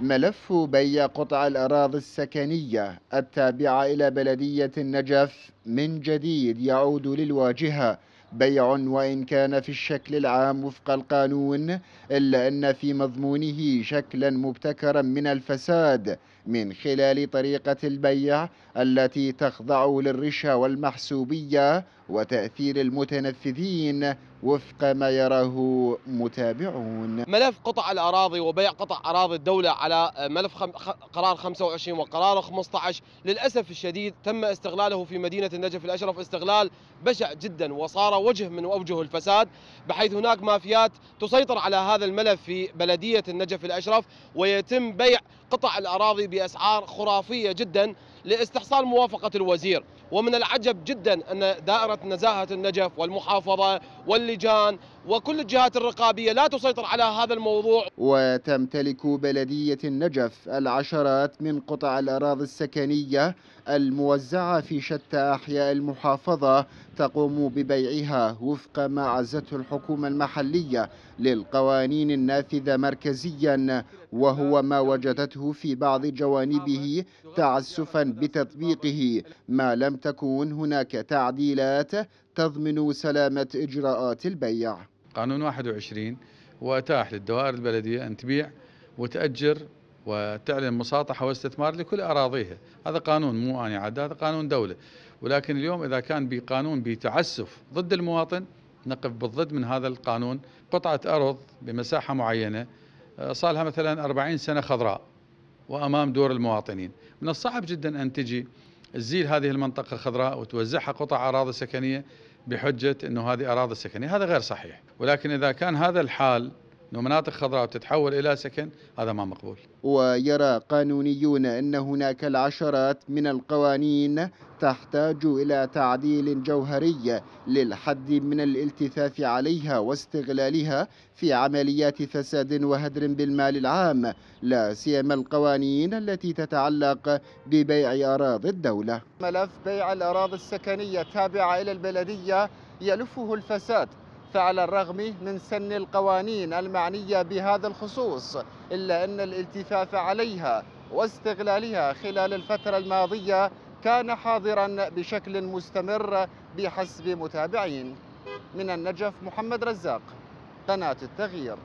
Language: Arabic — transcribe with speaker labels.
Speaker 1: ملف بيع قطع الأراضي السكنية التابعة إلى بلدية النجف من جديد يعود للواجهة. بيع وإن كان في الشكل العام وفق القانون إلا أن في مضمونه شكلا مبتكرا من الفساد من خلال طريقة البيع التي تخضع للرشا والمحسوبية وتأثير المتنفذين وفق ما يراه متابعون.
Speaker 2: ملف قطع الأراضي وبيع قطع أراضي الدولة على ملف خم... قرار 25 وقرار 15 للأسف الشديد تم استغلاله في مدينة النجف الأشرف استغلال بشع جدا وصار وجه من أوجه الفساد بحيث هناك مافيات تسيطر على هذا الملف في بلدية النجف الأشرف ويتم بيع قطع الأراضي بأسعار خرافية جدا لاستحصال موافقة الوزير. ومن العجب جدا أن دائرة نزاهة النجف والمحافظة واللجان وكل الجهات الرقابية لا تسيطر على هذا الموضوع.
Speaker 1: وتمتلك بلدية النجف العشرات من قطع الأراضي السكنية الموزعة في شتى أحياء المحافظة تقوم ببيعها وفق ما عزته الحكومة المحلية للقوانين النافذة مركزيا وهو ما وجدته في بعض جوانبه تعسفا بتطبيقه ما لم تكن هناك تعديلات تضمن سلامة إجراءات البيع.
Speaker 3: قانون 21 وأتاح للدوائر البلدية أن تبيع وتأجر وتعلن مساطحة واستثمار لكل أراضيها. هذا قانون مو أنا عاد هذا قانون دولة. ولكن اليوم إذا كان بقانون بتعسف ضد المواطن نقف بالضد من هذا القانون. قطعة أرض بمساحة معينة آه، صار لها مثلا 40 سنة خضراء وأمام دور المواطنين. من الصعب جدا أن تجي تزيل هذه المنطقة الخضراء وتوزعها قطع أراضي سكنية بحجة أنه هذه أراضي سكنية. هذا غير صحيح. ولكن إذا كان هذا الحال أنه مناطق خضراء تتحول إلى سكن هذا ما مقبول.
Speaker 1: ويرى قانونيون أن هناك العشرات من القوانين تحتاج إلى تعديل جوهري للحد من الالتفاف عليها واستغلالها في عمليات فساد وهدر بالمال العام. لا سيما القوانين التي تتعلق ببيع أراضي الدولة. ملف بيع الأراضي السكنية التابعة إلى البلدية يلفه الفساد. فعلى الرغم من سن القوانين المعنية بهذا الخصوص إلا أن الالتفاف عليها واستغلالها خلال الفترة الماضية كان حاضرا بشكل مستمر بحسب متابعين. من النجف محمد رزاق قناة التغيير.